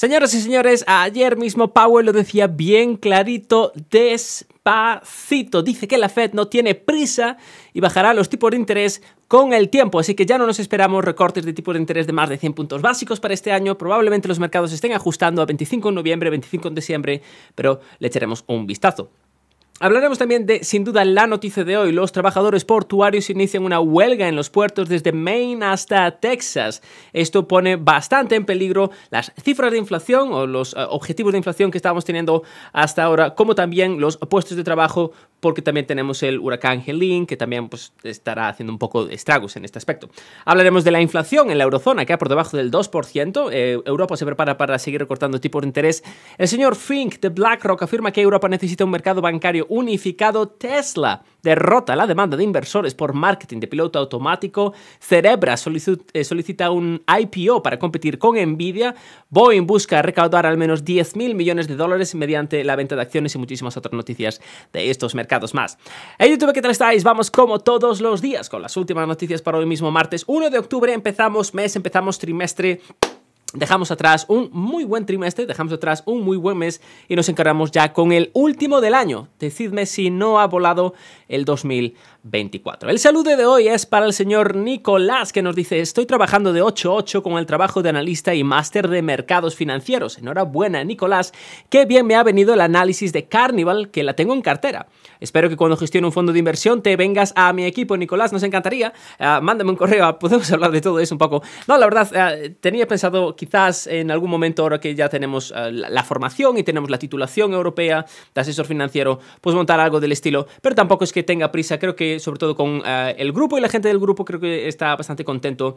Señoras y señores, ayer mismo Powell lo decía bien clarito, despacito. Dice que la Fed no tiene prisa y bajará los tipos de interés con el tiempo, así que ya no nos esperamos recortes de tipos de interés de más de 100 puntos básicos para este año. Probablemente los mercados estén ajustando a 25 de noviembre, 25 de diciembre, pero le echaremos un vistazo. Hablaremos también de, sin duda, la noticia de hoy. Los trabajadores portuarios inician una huelga en los puertos desde Maine hasta Texas. Esto pone bastante en peligro las cifras de inflación o los eh, objetivos de inflación que estamos teniendo hasta ahora, como también los puestos de trabajo, porque también tenemos el huracán Helene, que también pues, estará haciendo un poco de estragos en este aspecto. Hablaremos de la inflación en la eurozona, que por debajo del 2%. Eh, Europa se prepara para seguir recortando tipos de interés. El señor Fink de BlackRock afirma que Europa necesita un mercado bancario unificado Tesla. Derrota la demanda de inversores por marketing de piloto automático, Cerebra eh, solicita un IPO para competir con Nvidia, Boeing busca recaudar al menos 10 mil millones de dólares mediante la venta de acciones y muchísimas otras noticias de estos mercados más. Hey YouTube, ¿qué tal estáis? Vamos como todos los días con las últimas noticias para hoy mismo martes 1 de octubre, empezamos mes, empezamos trimestre Dejamos atrás un muy buen trimestre, dejamos atrás un muy buen mes y nos encargamos ya con el último del año. Decidme si no ha volado el 2024. El saludo de hoy es para el señor Nicolás que nos dice, estoy trabajando de 8 a 8 con el trabajo de analista y máster de mercados financieros. Enhorabuena Nicolás, qué bien me ha venido el análisis de Carnival que la tengo en cartera. Espero que cuando gestione un fondo de inversión te vengas a mi equipo, Nicolás, nos encantaría. Uh, mándame un correo, podemos hablar de todo eso un poco. No, la verdad, uh, tenía pensado quizás en algún momento, ahora que ya tenemos uh, la, la, formación y tenemos la titulación europea de asesor financiero, pues montar algo del estilo, pero tampoco es que tenga prisa, creo que sobre todo con el grupo y la gente del grupo creo que está bastante contento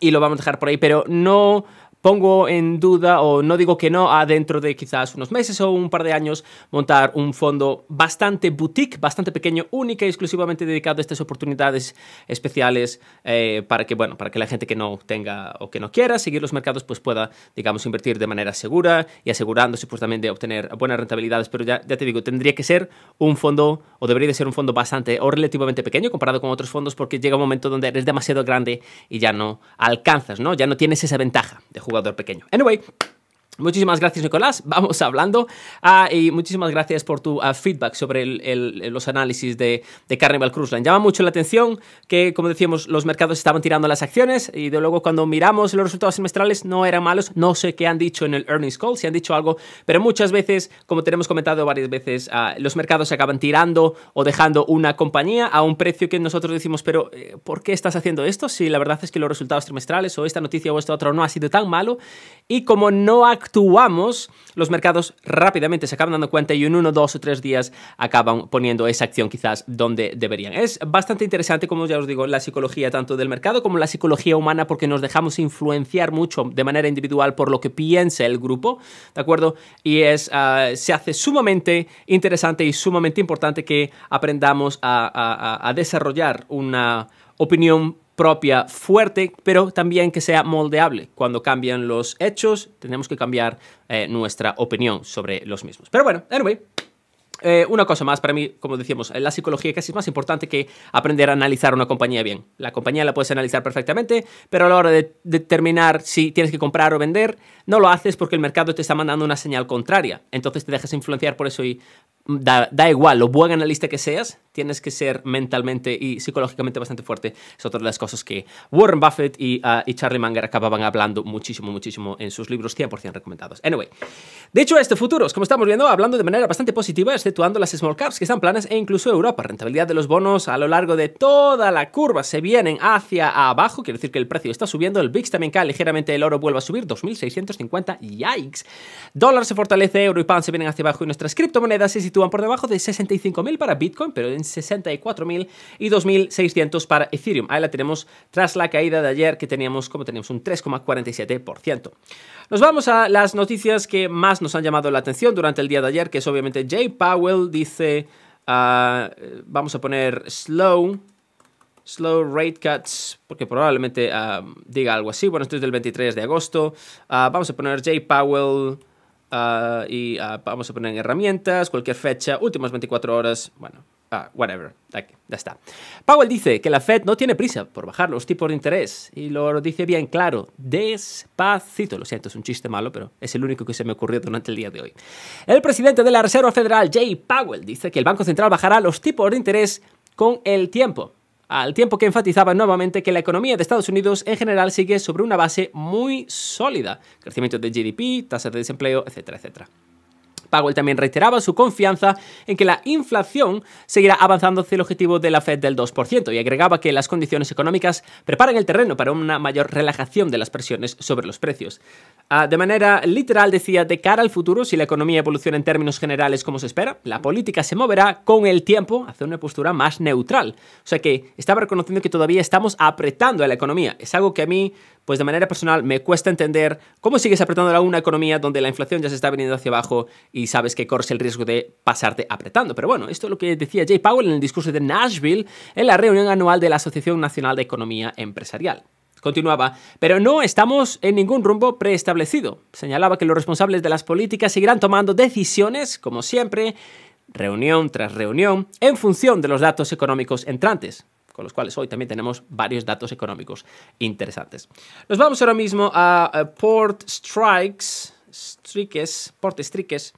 y lo vamos a dejar por ahí, pero no pongo en duda o no digo que no a dentro de quizás unos meses o un par de años montar un fondo bastante boutique, bastante pequeño, única y exclusivamente dedicado a estas oportunidades especiales eh, para que bueno, para que la gente que no tenga o que no quiera seguir los mercados pues pueda digamos invertir de manera segura y asegurándose pues también de obtener buenas rentabilidades, pero ya, ya te digo, tendría que ser un fondo o debería de ser un fondo bastante o relativamente pequeño comparado con otros fondos porque llega un momento donde eres demasiado grande y ya no alcanzas, ¿no? Ya no tienes esa ventaja de jugador pequeño. Anyway, Muchísimas gracias, Nicolás. Vamos hablando. Ah, y muchísimas gracias por tu uh, feedback sobre el, el, los análisis de, de, Carnival Cruise Line. Llama mucho la atención que, como decíamos, los mercados estaban tirando las acciones y de luego cuando miramos los resultados semestrales no eran malos. No sé qué han dicho en el earnings call, si han dicho algo, pero muchas veces, como tenemos comentado varias veces, uh, los mercados acaban tirando o dejando una compañía a un precio que nosotros decimos, pero eh, ¿por qué estás haciendo esto? Si la verdad es que los resultados trimestrales o esta noticia o esto otro no ha sido tan malo y como no ha actuamos, los mercados rápidamente se acaban dando cuenta y en uno, dos o tres días acaban poniendo esa acción quizás donde deberían. Es bastante interesante, como ya os digo, la psicología tanto del mercado como la psicología humana porque nos dejamos influenciar mucho de manera individual por lo que piensa el grupo, ¿de acuerdo? Y es, uh, se hace sumamente interesante y sumamente importante que aprendamos a, a desarrollar una opinión propia fuerte, pero también que sea moldeable. Cuando cambian los hechos, tenemos que cambiar eh, nuestra opinión sobre los mismos. Pero bueno, anyway, eh, una cosa más, para mí, como decíamos, la psicología casi es más importante que aprender a analizar una compañía bien. La compañía la puedes analizar perfectamente, pero a la hora de determinar si tienes que comprar o vender, no lo haces porque el mercado te está mandando una señal contraria. Entonces te dejas influenciar por eso y Da, da, igual lo buen analista que seas, tienes que ser mentalmente y psicológicamente bastante fuerte. Es otra de las cosas que Warren Buffett y, uh, y Charlie Munger acababan hablando muchísimo, muchísimo en sus libros 100% recomendados. Anyway, de hecho, este futuros, como estamos viendo, hablando de manera bastante positiva, exceptuando las small caps que están planas e incluso Europa. Rentabilidad de los bonos a lo largo de toda la curva se vienen hacia abajo, quiere decir que el precio está subiendo, el VIX también cae ligeramente, el oro vuelve a subir, 2.650, yikes. Dólar se fortalece, euro y pound se vienen hacia abajo y nuestras criptomonedas se sitúan por debajo de 65.000 para Bitcoin, pero en 64.000 y 2.600 para Ethereum. Ahí la tenemos tras la caída de ayer que teníamos, como teníamos, un 3,47%. Nos vamos a las noticias que más nos han llamado la atención durante el día de ayer, que es obviamente Jay Powell dice, uh, vamos a poner slow, slow rate cuts, porque probablemente uh, diga algo así. Bueno, esto es del 23 de agosto. Uh, vamos a poner Jay Powell Uh, y uh, vamos a poner en herramientas, cualquier fecha, últimas 24 horas, bueno, Ah, whatever. Aquí, ya está. Powell dice que la Fed no tiene prisa por bajar los tipos de interés y lo dice bien claro, despacito. Lo siento, es un chiste malo, pero es el único que se me ocurrió durante el día de hoy. El presidente de la Reserva Federal, Jay Powell, dice que el Banco Central bajará los tipos de interés con el tiempo al tiempo que enfatizaba nuevamente que la economía de Estados Unidos en general sigue sobre una base muy sólida, crecimiento de GDP, tasa de desempleo, etcétera, etcétera. Powell también reiteraba su confianza en que la inflación seguirá avanzando hacia el objetivo de la Fed del 2% y agregaba que las condiciones económicas preparan el terreno para una mayor relajación de las presiones sobre los precios. Ah, de manera literal decía, de cara al futuro, si la economía evoluciona en términos generales como se espera, la política se moverá con el tiempo hacia una postura más neutral. O sea que estaba reconociendo que todavía estamos apretando a la economía. Es algo que a mí pues de manera personal me cuesta entender cómo sigues apretando a una economía donde la inflación ya se está viniendo hacia abajo y sabes que corres el riesgo de pasarte apretando. Pero bueno, esto es lo que decía Jay Powell en el discurso de Nashville en la reunión anual de la Asociación Nacional de Economía Empresarial. Continuaba, pero no estamos en ningún rumbo preestablecido. Señalaba que los responsables de las políticas seguirán tomando decisiones, como siempre, reunión tras reunión, en función de los datos económicos entrantes con los cuales hoy también tenemos varios datos económicos interesantes. Nos vamos ahora mismo a, Port Strikes, Strikes, Port Strikes,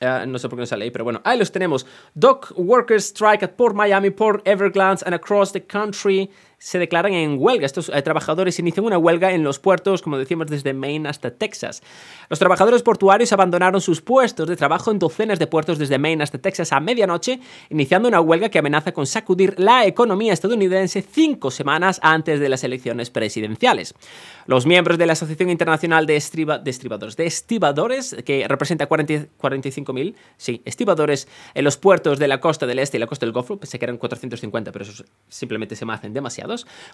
Uh, no sé por qué no sale ahí, pero bueno, ahí los tenemos. Dock workers strike at Port Miami, Port Everglades and across the country se declaran en huelga. Estos eh, trabajadores inician una huelga en los puertos, como decimos, desde Maine hasta Texas. Los trabajadores portuarios abandonaron sus puestos de trabajo en docenas de puertos desde Maine hasta Texas a medianoche, iniciando una huelga que amenaza con sacudir la economía estadounidense cinco semanas antes de las elecciones presidenciales. Los miembros de la Asociación Internacional de, Estribadores, de Estibadores, que representa 45.000, sí, estibadores en los puertos de la costa del este y la costa del Golfo, pensé que eran 450, pero eso simplemente se me hacen demasiado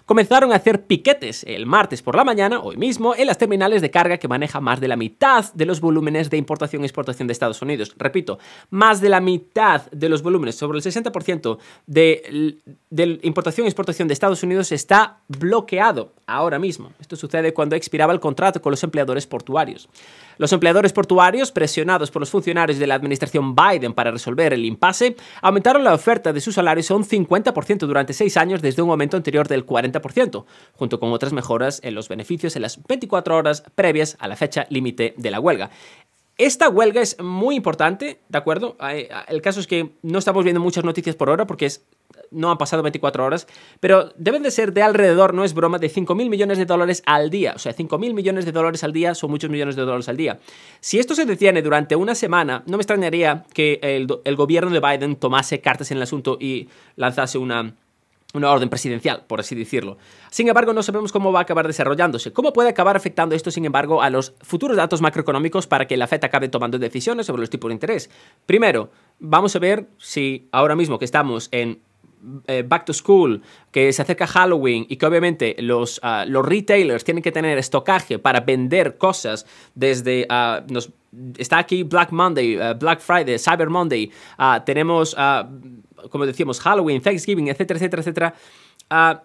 comenzaron a hacer piquetes el martes por la mañana, hoy mismo, en las terminales de carga que maneja más de la mitad de los volúmenes de importación y exportación de Estados Unidos. Repito, más de la mitad de los volúmenes, sobre el 60% de, de importación y exportación de Estados Unidos está bloqueado ahora mismo. Esto sucede cuando expiraba el contrato con los empleadores portuarios. Los empleadores portuarios, presionados por los funcionarios de la administración Biden para resolver el impasse, aumentaron la oferta de sus salarios a un 50% durante seis años desde un aumento anterior del 40%, junto con otras mejoras en los beneficios en las 24 horas previas a la fecha límite de la huelga. Esta huelga es muy importante, ¿de acuerdo? El caso es que no estamos viendo muchas noticias por hora porque es no han pasado 24 horas, pero deben de ser de alrededor, no es broma, de 5.000 millones de dólares al día. O sea, 5.000 millones de dólares al día son muchos millones de dólares al día. Si esto se detiene durante una semana, no me extrañaría que el, el gobierno de Biden tomase cartas en el asunto y lanzase una, una orden presidencial, por así decirlo. Sin embargo, no sabemos cómo va a acabar desarrollándose. ¿Cómo puede acabar afectando esto, sin embargo, a los futuros datos macroeconómicos para que la FED acabe tomando decisiones sobre los tipos de interés? Primero, vamos a ver si ahora mismo que estamos en eh, back to school, que se acerca Halloween y que obviamente los, ah, los retailers tienen que tener estocaje para vender cosas desde... Ah, nos, está aquí Black Monday, ah, Black Friday, Cyber Monday, tenemos, como decíamos, Halloween, Thanksgiving, etcétera, etcétera, etcétera.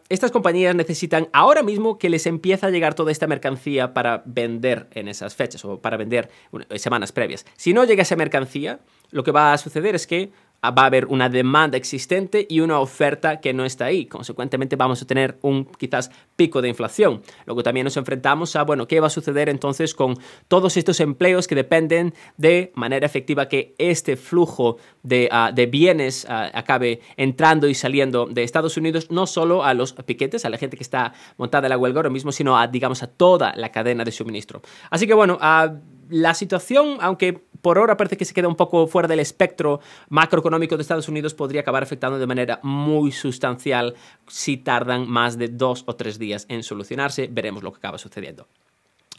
estas compañías necesitan ahora mismo que les empiece a llegar toda esta mercancía para vender en esas fechas o para vender semanas previas. Si no llega esa mercancía, lo que va a suceder es que va a haber una demanda existente y una oferta que no está ahí. Consecuentemente vamos a tener un quizás pico de inflación. Luego también nos enfrentamos a, bueno, ¿qué va a suceder entonces con todos estos empleos que dependen de manera efectiva que este flujo de, ah, bienes ah, acabe entrando y saliendo de Estados Unidos, no solo a los piquetes, a la gente que está montada en la huelga ahora mismo, sino a, digamos, a toda la cadena de suministro. Así que bueno, la situación, aunque por ahora parece que se queda un poco fuera del espectro macroeconómico de Estados Unidos, podría acabar afectando de manera muy sustancial si tardan más de dos o tres días en solucionarse. Veremos lo que acaba sucediendo.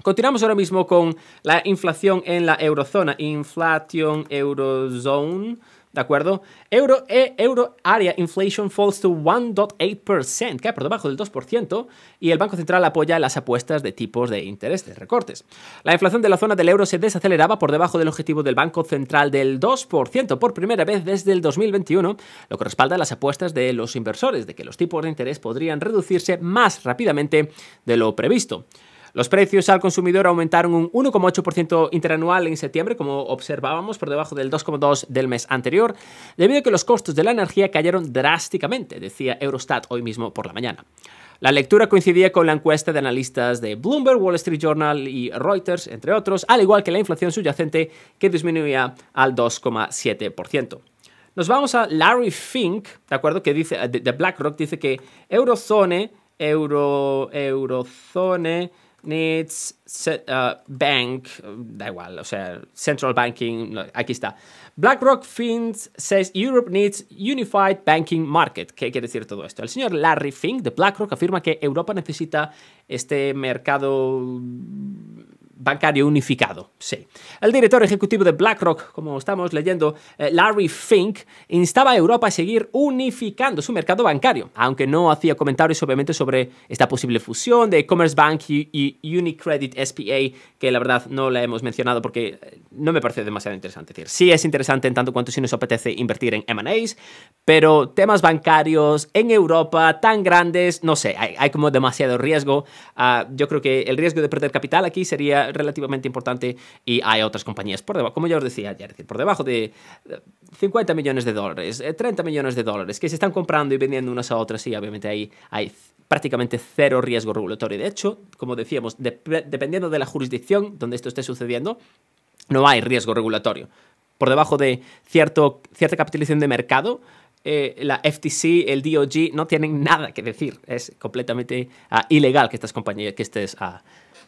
Continuamos ahora mismo con la inflación en la eurozona. Inflación eurozone. ¿De acuerdo? Euro, e, euro area inflation falls to 1.8%, queda por debajo del 2%, y el Banco Central apoya las apuestas de tipos de interés de recortes. La inflación de la zona del euro se desaceleraba por debajo del objetivo del Banco Central del 2% por primera vez desde el 2021, lo que respalda las apuestas de los inversores de que los tipos de interés podrían reducirse más rápidamente de lo previsto. Los precios al consumidor aumentaron un 1,8% interanual en septiembre, como observábamos, por debajo del 2,2% del mes anterior, debido a que los costos de la energía cayeron drásticamente, decía Eurostat hoy mismo por la mañana. La lectura coincidía con la encuesta de analistas de Bloomberg, Wall Street Journal y Reuters, entre otros, al igual que la inflación subyacente que disminuía al 2,7%. Nos vamos a Larry Fink, ¿de acuerdo? Que dice, de BlackRock, dice que Eurozone, Euro, Eurozone needs uh, bank, da igual, o sea, central banking, aquí está. BlackRock Fins says Europe needs unified banking market. ¿Qué quiere decir todo esto? El señor Larry Fink de BlackRock afirma que Europa necesita este mercado bancario unificado, sí. El director ejecutivo de BlackRock, como estamos leyendo, eh, Larry Fink, instaba a Europa a seguir unificando su mercado bancario, aunque no hacía comentarios obviamente sobre esta posible fusión de Commerce Bank y, Unicredit SPA, que la verdad no la hemos mencionado porque eh, no me parece demasiado interesante. decir, sí es interesante en tanto cuanto si nos apetece invertir en M&As, pero temas bancarios en Europa tan grandes, no sé, hay, como demasiado riesgo. Ah, yo creo que el riesgo de perder capital aquí sería relativamente importante y hay otras compañías por debajo, como ya os decía ayer, por debajo de 50 millones de dólares, 30 eh, millones de dólares que se están comprando y vendiendo unas a otras y obviamente ahí hay prácticamente cero riesgo regulatorio. De hecho, como decíamos, dependiendo de la jurisdicción donde esto esté sucediendo, no hay riesgo regulatorio. Por debajo de cierto, cierta capitalización de mercado, eh, la FTC, el DOG no tienen nada que decir. Es completamente ah, ilegal que estas compañías, que estés uh,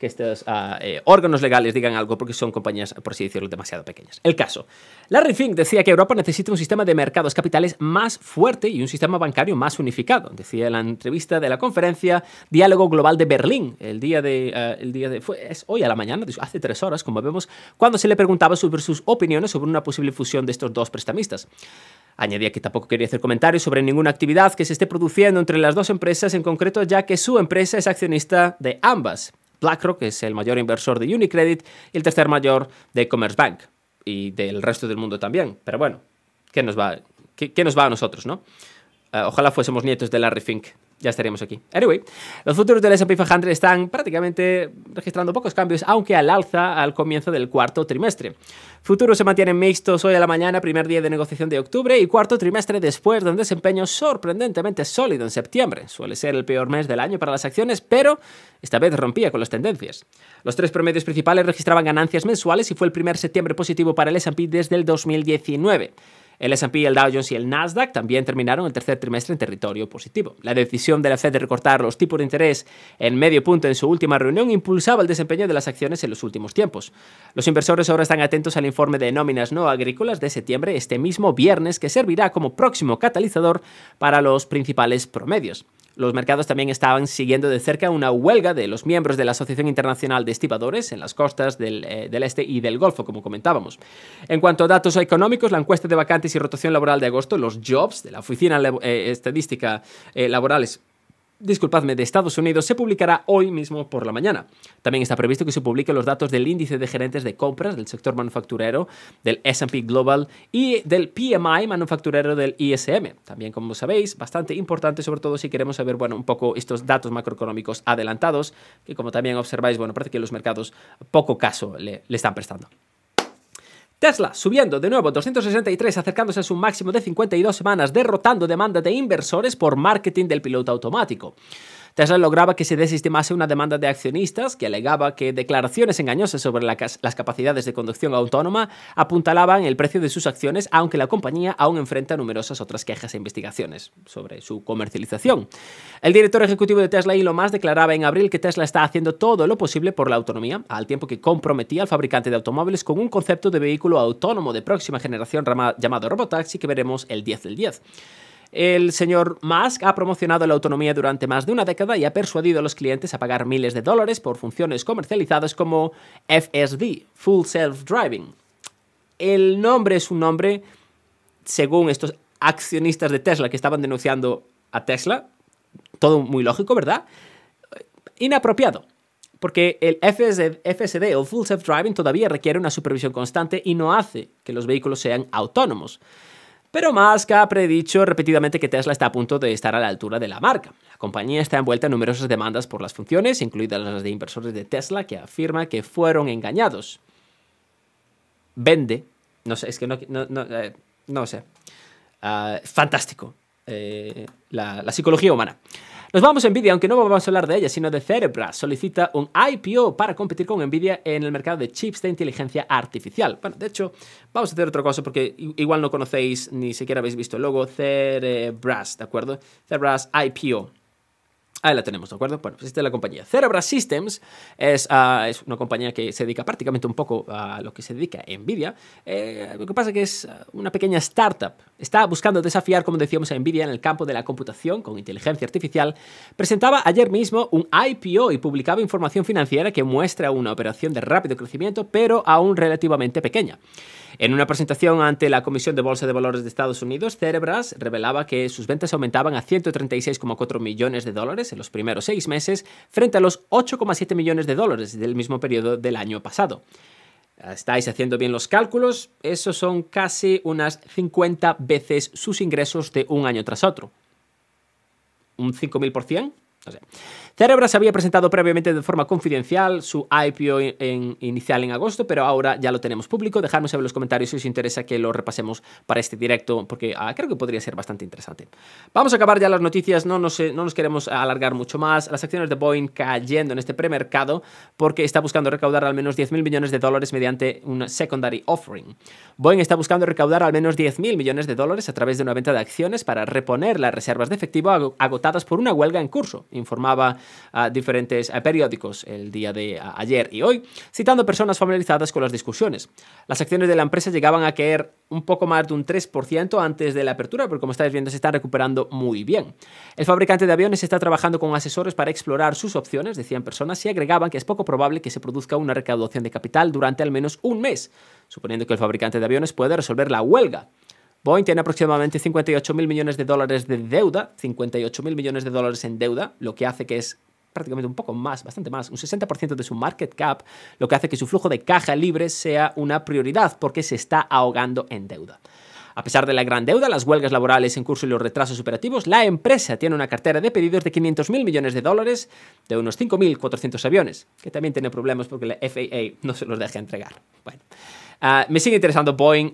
que estos ah, eh, órganos legales digan algo porque son compañías, por así decirlo, demasiado pequeñas. El caso. Larry Fink decía que Europa necesita un sistema de mercados capitales más fuerte y un sistema bancario más unificado. Decía en la entrevista de la conferencia Diálogo Global de Berlín, el día de... Ah, el día de fue, hoy a la mañana, hace tres horas, como vemos, cuando se le preguntaba sobre sus opiniones sobre una posible fusión de estos dos prestamistas. Añadía que tampoco quería hacer comentarios sobre ninguna actividad que se esté produciendo entre las dos empresas en concreto, ya que su empresa es accionista de ambas. BlackRock, que es el mayor inversor de Unicredit, y el tercer mayor de Commerce Bank, y del resto del mundo también. Pero bueno, ¿qué nos va, qué, nos va a nosotros, no? Eh, ojalá fuésemos nietos de Larry Fink ya estaríamos aquí. Anyway, los futuros del S&P 500 están prácticamente registrando pocos cambios, aunque al alza al comienzo del cuarto trimestre. Futuros se mantienen mixtos hoy a la mañana, primer día de negociación de octubre, y cuarto trimestre después de un desempeño sorprendentemente sólido en septiembre. Suele ser el peor mes del año para las acciones, pero esta vez rompía con las tendencias. Los tres promedios principales registraban ganancias mensuales y fue el primer septiembre positivo para el S&P desde el 2019. El S&P, el Dow Jones y el Nasdaq también terminaron el tercer trimestre en territorio positivo. La decisión de la Fed de recortar los tipos de interés en medio punto en su última reunión impulsaba el desempeño de las acciones en los últimos tiempos. Los inversores ahora están atentos al informe de nóminas no agrícolas de septiembre este mismo viernes que servirá como próximo catalizador para los principales promedios. Los mercados también estaban siguiendo de cerca una huelga de los miembros de la Asociación Internacional de Estibadores en las costas del, eh, Este y del Golfo, como comentábamos. En cuanto a datos económicos, la encuesta de vacantes y rotación laboral de agosto, los jobs de la Oficina eh, Estadística eh, Laborales disculpadme, de Estados Unidos se publicará hoy mismo por la mañana. También está previsto que se publiquen los datos del índice de gerentes de compras del sector manufacturero, del SP Global y del PMI manufacturero del ISM. También, como sabéis, bastante importante, sobre todo si queremos saber, bueno, un poco estos datos macroeconómicos adelantados, que como también observáis, bueno, parece que los mercados poco caso le, le están prestando. Tesla subiendo de nuevo 263, acercándose a su máximo de 52 semanas, derrotando demanda de inversores por marketing del piloto automático. Tesla lograba que se desestimase una demanda de accionistas que alegaba que declaraciones engañosas sobre las capacidades de conducción autónoma apuntalaban el precio de sus acciones, aunque la compañía aún enfrenta numerosas otras quejas e investigaciones sobre su comercialización. El director ejecutivo de Tesla, Elon Musk, declaraba en abril que Tesla está haciendo todo lo posible por la autonomía, al tiempo que comprometía al fabricante de automóviles con un concepto de vehículo autónomo de próxima generación llamado Robotaxi que veremos el 10 del 10. El señor Musk ha promocionado la autonomía durante más de una década y ha persuadido a los clientes a pagar miles de dólares por funciones comercializadas como FSD, Full Self Driving. El nombre es un nombre, según estos accionistas de Tesla que estaban denunciando a Tesla, todo muy lógico, ¿verdad? Inapropiado. Porque el FSD, FSD o Full Self Driving todavía requiere una supervisión constante y no hace que los vehículos sean autónomos. Pero Musk ha predicho repetidamente que Tesla está a punto de estar a la altura de la marca. La compañía está envuelta en numerosas demandas por las funciones, incluidas las de inversores de Tesla, que afirma que fueron engañados. Vende, no sé, es que no, no, eh, sé, ah, fantástico eh, la psicología humana. Nos vamos a Nvidia, aunque no vamos a hablar de ella, sino de Cerebras. Solicita un IPO para competir con Nvidia en el mercado de chips de inteligencia artificial. Bueno, de hecho, vamos a hacer otra cosa porque igual no conocéis ni siquiera habéis visto el logo Cerebras, ¿de acuerdo? Cerebras IPO. Ahí la tenemos, ¿de acuerdo? Bueno, pues esta es la compañía. Cerebras Systems es, ah, es, una compañía que se dedica prácticamente un poco a lo que se dedica Nvidia. Eh, lo que pasa es que es ah, una pequeña startup. Está buscando desafiar, como decíamos, a Nvidia en el campo de la computación con inteligencia artificial. Presentaba ayer mismo un IPO y publicaba información financiera que muestra una operación de rápido crecimiento, pero aún relativamente pequeña. En una presentación ante la Comisión de Bolsa de Valores de Estados Unidos, Cerebras revelaba que sus ventas aumentaban a 136,4 millones de dólares los primeros seis meses, frente a los 8,7 millones de dólares del mismo periodo del año pasado. ¿Estáis haciendo bien los cálculos? Esos son casi unas 50 veces sus ingresos de un año tras otro. ¿Un 5.000%? No sé. Cerebras había presentado previamente de forma confidencial su IPO inicial en agosto, pero ahora ya lo tenemos público. Dejadme saber en los comentarios si os interesa que lo repasemos para este directo, porque ah, creo que podría ser bastante interesante. Vamos a acabar ya las noticias, no nos, no nos queremos alargar mucho más. Las acciones de Boeing cayendo en este premercado porque está buscando recaudar al menos 10.000 millones de dólares mediante un secondary offering. Boeing está buscando recaudar al menos 10.000 millones de dólares a través de una venta de acciones para reponer las reservas de efectivo agotadas por una huelga en curso, informaba a diferentes periódicos el día de ayer y hoy, citando personas familiarizadas con las discusiones. Las acciones de la empresa llegaban a caer un poco más de un 3% antes de la apertura, pero como estáis viendo se están recuperando muy bien. El fabricante de aviones está trabajando con asesores para explorar sus opciones, decían personas, y agregaban que es poco probable que se produzca una recaudación de capital durante al menos un mes, suponiendo que el fabricante de aviones puede resolver la huelga. Boeing tiene aproximadamente 58 mil millones de dólares de deuda, 58 mil millones de dólares en deuda, lo que hace que es prácticamente un poco más, bastante más, un 60% de su market cap, lo que hace que su flujo de caja libre sea una prioridad porque se está ahogando en deuda. A pesar de la gran deuda, las huelgas laborales en curso y los retrasos operativos, la empresa tiene una cartera de pedidos de 500.000 millones de dólares de unos 5.400 aviones, que también tiene problemas porque la FAA no se los deja entregar. Bueno, Ah, me sigue interesando Boeing.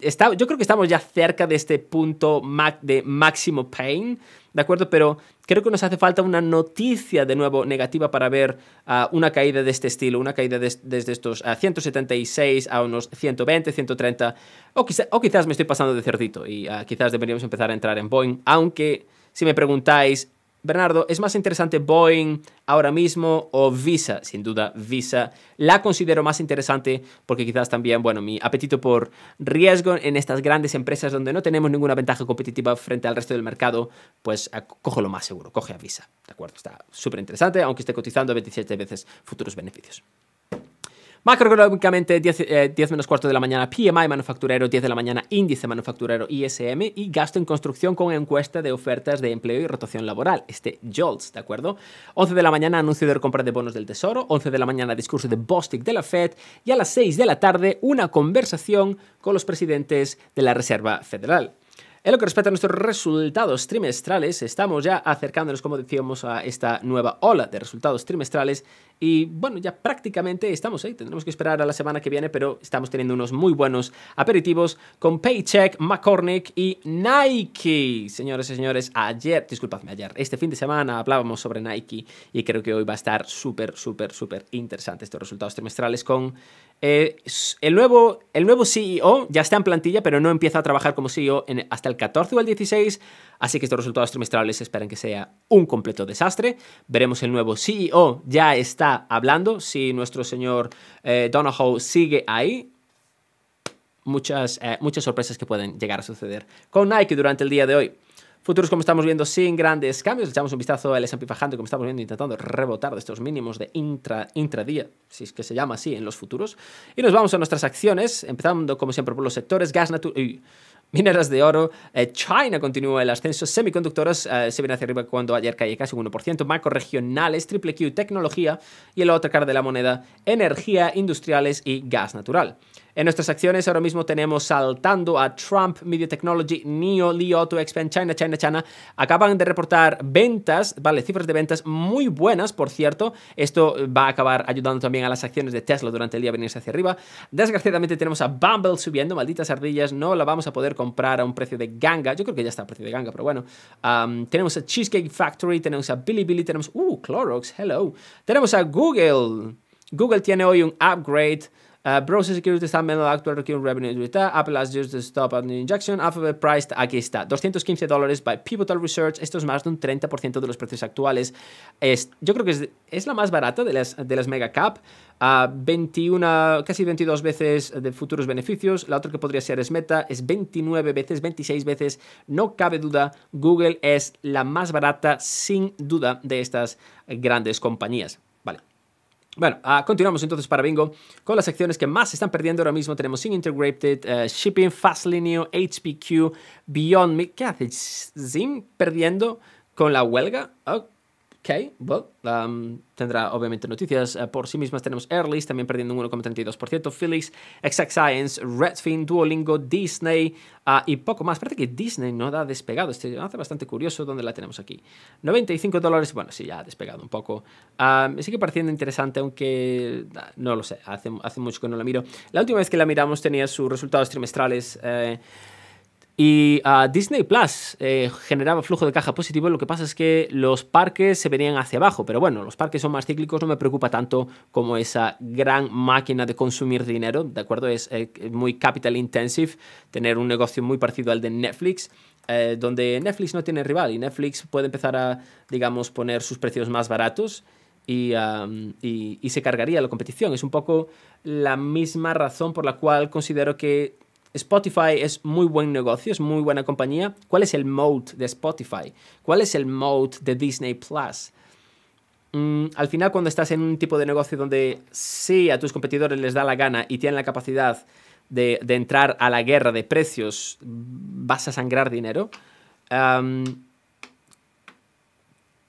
está, yo creo que estamos ya cerca de este punto de máximo pain, ¿de acuerdo? Pero creo que nos hace falta una noticia de nuevo negativa para ver ah, una caída de este estilo, una caída desde estos 176 ah, a unos 120, 130, o, o quizás me estoy pasando de cerdito y quizás deberíamos empezar a entrar en Boeing, aunque si me preguntáis, Bernardo, ¿es más interesante Boeing ahora mismo o Visa? Sin duda, Visa. La considero más interesante porque quizás también, bueno, mi apetito por riesgo en estas grandes empresas donde no tenemos ninguna ventaja competitiva frente al resto del mercado, pues cojo lo más seguro, coge a Visa. ¿De acuerdo? Está súper interesante, aunque esté cotizando 27 veces futuros beneficios. Macroeconómicamente, 10, eh, menos cuarto de la mañana, PMI manufacturero, 10 de la mañana, índice manufacturero ISM y gasto en construcción con encuesta de ofertas de empleo y rotación laboral, este JOLTS, ¿de acuerdo? 11 de la mañana, anuncio de recompra de bonos del Tesoro, 11 de la mañana, discurso de Bostic de la Fed y a las 6 de la tarde, una conversación con los presidentes de la Reserva Federal. En lo que respecta a nuestros resultados trimestrales, estamos ya acercándonos, como decíamos, a esta nueva ola de resultados trimestrales y bueno, ya prácticamente estamos ahí. Tendremos que esperar a la semana que viene, pero estamos teniendo unos muy buenos aperitivos con Paycheck, McCormick y Nike. Señores y señores, ayer, disculpadme, ayer, este fin de semana hablábamos sobre Nike y creo que hoy va a estar súper, súper, súper interesante estos resultados trimestrales con eh, el, nuevo, el nuevo CEO ya está en plantilla, pero no empieza a trabajar como CEO hasta el 14 o el 16, así que estos resultados trimestrales esperan que sea un completo desastre. Veremos el nuevo CEO ya está hablando, si nuestro señor eh, Donahoe sigue ahí. Muchas, eh, muchas sorpresas que pueden llegar a suceder con Nike durante el día de hoy. Futuros como estamos viendo sin grandes cambios. Echamos un vistazo al S&P 500 como estamos viendo intentando rebotar de estos mínimos de intra, intradía, si es que se llama así en los futuros. Y nos vamos a nuestras acciones, empezando como siempre por los sectores gas natural... Mineras de oro, eh, China continúa el ascenso, semiconductores eh, se viene hacia arriba cuando ayer cae casi un 1%, macro regionales, triple Q, tecnología. Y la otra cara de la moneda, energía, industriales y gas natural. En nuestras acciones ahora mismo tenemos saltando a Trump, Media Technology, NIO, Li Auto, Expand, China, China, China. Acaban de reportar ventas, vale, cifras de ventas muy buenas, por cierto. Esto va a acabar ayudando también a las acciones de Tesla durante el día a venirse hacia arriba. Desgraciadamente tenemos a Bumble subiendo, malditas ardillas, no la vamos a poder comprar a un precio de ganga. Yo creo que ya está a precio de ganga, pero bueno. tenemos a Cheesecake Factory, tenemos a Bilibili, tenemos, uh, Clorox, hello. Tenemos a Google. Google tiene hoy un upgrade. Uh, Browser Security está en actual recurring revenue Apple has used the stop and injection. Alphabet priced, aquí está, 215 dólares by Pivotal Research. Esto es más de un 30% de los precios actuales. Es, yo creo que es, es, la más barata de las, de las mega cap. Uh, 21, casi 22 veces de futuros beneficios. La otra que podría ser es Meta, es 29 veces, 26 veces. No cabe duda, Google es la más barata sin duda de estas grandes compañías. Bueno, uh, continuamos entonces para Bingo con las secciones que más se están perdiendo ahora mismo. Tenemos Sin Integrated, uh, Shipping, Fastlineo, HPQ, Beyond Me. ¿Qué hace Zim perdiendo con la huelga? Ok, well, um, tendrá obviamente noticias uh, por sí mismas. Tenemos Airlist también perdiendo un 1,32%, Felix, Exact Science, Redfin, Duolingo, Disney uh, y poco más. Parece que Disney no ha despegado. Este hace bastante curioso dónde la tenemos aquí. 95 dólares, bueno, sí, ya ha despegado un poco. Um, sigue pareciendo interesante, aunque no lo sé, hace, hace mucho que no la miro. La última vez que la miramos tenía sus resultados trimestrales. Eh, y uh, Disney Plus eh, generaba flujo de caja positivo, lo que pasa es que los parques se venían hacia abajo, pero bueno, los parques son más cíclicos, no me preocupa tanto como esa gran máquina de consumir dinero, ¿de acuerdo? Es eh, muy capital intensive, tener un negocio muy parecido al de Netflix, eh, donde Netflix no tiene rival y Netflix puede empezar a, digamos, poner sus precios más baratos. Y, y, y se cargaría la competición. Es un poco la misma razón por la cual considero que Spotify es muy buen negocio, es muy buena compañía. ¿Cuál es el mode de Spotify? ¿Cuál es el mode de Disney Plus? Mm, al final, cuando estás en un tipo de negocio donde sí a tus competidores les da la gana y tienen la capacidad de, entrar a la guerra de precios, vas a sangrar dinero.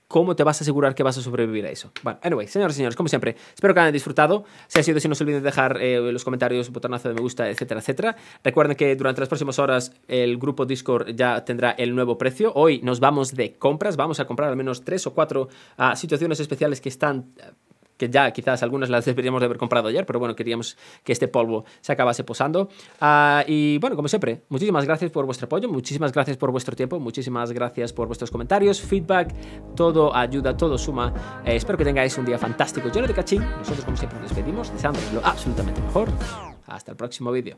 ¿Cómo te vas a asegurar que vas a sobrevivir a eso? Bueno, anyway, señores y señores, como siempre, espero que hayan disfrutado. Si ha sido así, no se olviden de dejar eh, los comentarios un botonazo de me gusta, etcétera, etcétera. Recuerden que durante las próximas horas el grupo Discord ya tendrá el nuevo precio. Hoy nos vamos de compras, vamos a comprar al menos tres o cuatro ah, situaciones especiales que están que ya quizás algunas las deberíamos de haber comprado ayer, pero bueno, queríamos que este polvo se acabase posando. Ah, y bueno, como siempre, muchísimas gracias por vuestro apoyo, muchísimas gracias por vuestro tiempo, muchísimas gracias por vuestros comentarios, feedback, todo ayuda, todo suma. Eh, espero que tengáis un día fantástico lleno de cachín. Nosotros, como siempre, nos despedimos deseándoles lo absolutamente mejor. Hasta el próximo vídeo.